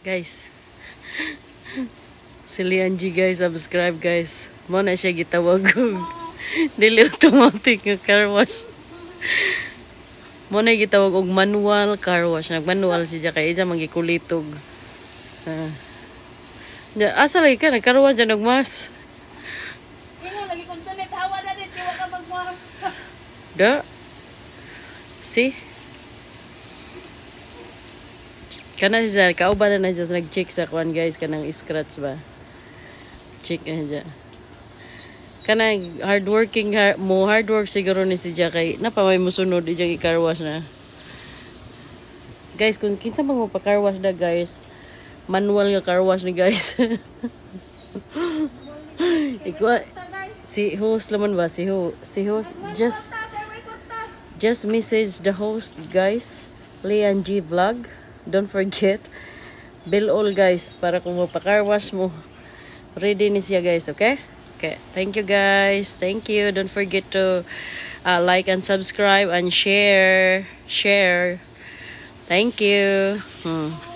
Guys. Si Lian G guys, subscribe guys. Mo na siya gitawag og dili automatic nga car wash. Mo na gitawag og manual car wash. Nagmanual siya kay iya magikulitog. Ah. Ya, asa lagi ka nagcar wash dyan og mas. Ingo lagi kong tunit, hawa na din, tiwa ka magmuhas. Da. See? Kana siya, kauban na na siya nag-check sa kuan guys, kanang scratch ba? Check na siya. Kana hardworking har, mo hard work siguro ni siya kay napa may musunod ijang i-car wash na. Guys, kung kinsa man mo pa car wash na guys, manual nga car wash ni guys. Ikaw, si host naman ba? Si, ho, si host, just Just message the host, guys. Leon G Vlog. Don't forget. Bill all, guys. Para kung mapaka wash mo. Ready ni siya, guys. Okay? Okay. Thank you, guys. Thank you. Don't forget to uh, like and subscribe and share. Share. Thank you. Hmm.